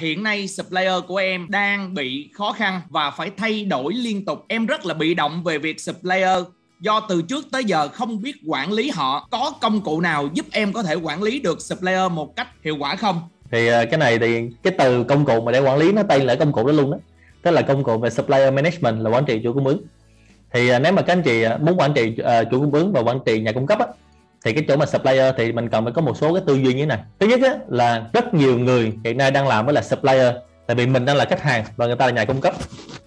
hiện nay supplier của em đang bị khó khăn và phải thay đổi liên tục. Em rất là bị động về việc supplier. Do từ trước tới giờ không biết quản lý họ có công cụ nào giúp em có thể quản lý được supplier một cách hiệu quả không? Thì ờ, cái này thì cái từ công cụ mà để quản lý nó tên là công cụ đó luôn đó. Tức là công cụ về supplier management là quản trị chuỗi cung ứng. Thì ờ, nếu mà các anh chị ờ, muốn quản trị uh, chuỗi cung ứng và quản trị nhà cung cấp á, thì cái chỗ mà supplier thì mình cần phải có một số cái tư duy như thế này. Thứ nhất á, là rất nhiều người hiện nay đang làm với là supplier tại vì mình đang là khách hàng và người ta là nhà cung cấp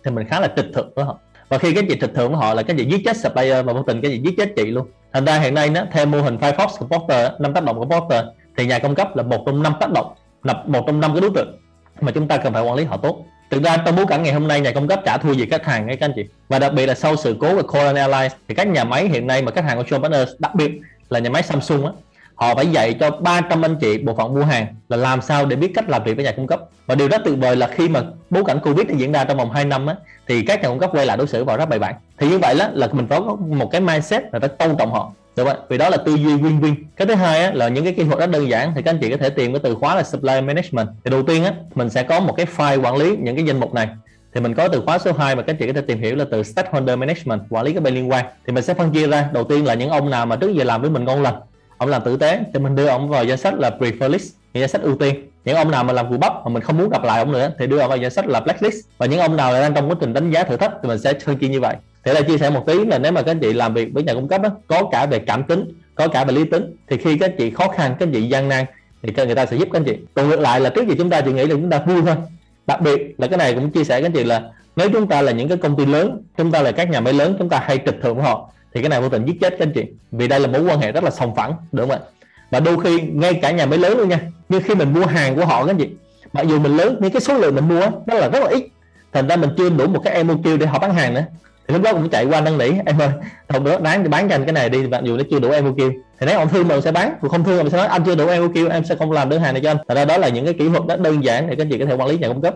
thì mình khá là trịch thượng với họ. Và khi cái gì trịch thượng với họ là cái gì giết chết supplier và vô tình cái gì giết chết chị luôn. Thành ra hiện nay nó theo mô hình Firefox của Porter năm tác động của Porter thì nhà cung cấp là một trong năm tác động là một trong năm cái đối tượng mà chúng ta cần phải quản lý họ tốt. Thực ra trong bối cảnh ngày hôm nay nhà cung cấp trả thua gì khách hàng ấy các anh chị? Và đặc biệt là sau sự cố của Korean Airlines thì các nhà máy hiện nay mà khách hàng của Sean Partners đặc biệt là nhà máy Samsung á họ phải dạy cho 300 anh chị bộ phận mua hàng là làm sao để biết cách làm việc với nhà cung cấp. Và điều rất tuyệt vời là khi mà bối cảnh covid diễn ra trong vòng 2 năm á, thì các nhà cung cấp quay lại đối xử vào rất bài bản. Thì như vậy đó là mình có một cái mindset là phải tôn trọng họ. Đúng không? vì đó là tư duy win-win. Cái thứ hai á, là những cái kỹ thuật rất đơn giản thì các anh chị có thể tìm cái từ khóa là supply management. Thì đầu tiên á mình sẽ có một cái file quản lý những cái danh mục này thì mình có từ khóa số 2 mà các chị có thể tìm hiểu là từ stakeholder management quản lý các bên liên quan. Thì mình sẽ phân chia ra. Đầu tiên là những ông nào mà trước giờ làm với mình ngon lành. Ông làm tử tế thì mình đưa ông vào danh sách là prefer list danh sách ưu tiên. Những ông nào mà làm vụ bắp mà mình không muốn gặp lại ông nữa thì đưa ông vào danh sách là blacklist. Và những ông nào đang trong quá trình đánh giá thử thách thì mình sẽ phân chia như vậy. Thế là chia sẻ một tí là nếu mà các anh chị làm việc với nhà cung cấp đó, có cả về cảm tính có cả về lý tính thì khi các anh chị khó khăn các anh chị gian nan thì người ta sẽ giúp các anh chị. Còn ngược lại là trước gì chúng ta chỉ nghĩ là chúng ta vui thôi đặc biệt là cái này cũng chia sẻ các anh chị là nếu chúng ta là những cái công ty lớn, chúng ta là các nhà máy lớn, chúng ta hay trịch thượng họ, thì cái này vô tình giết chết các anh chị. Vì đây là mối quan hệ rất là sòng phẳng, đúng không ạ? Và đôi khi ngay cả nhà máy lớn luôn nha, nhưng khi mình mua hàng của họ các anh chị mặc dù mình lớn, nhưng cái số lượng mình mua đó là rất là ít. Thành ra mình chưa đủ một cái MOQ để họ bán hàng nữa thì lúc đó cũng chạy qua năn nỉ. Em ơi thằng đó đáng bán cho anh cái này đi mặc dù nó chưa đủ em kêu thì nếu ông thương mình sẽ bán, còn không thương mình sẽ nói, anh chưa đủ em kêu em sẽ không làm đơn hàng này cho anh. Thật ra đó là những cái kỹ thuật rất đơn giản để các chị có thể quản lý nhà cung cấp.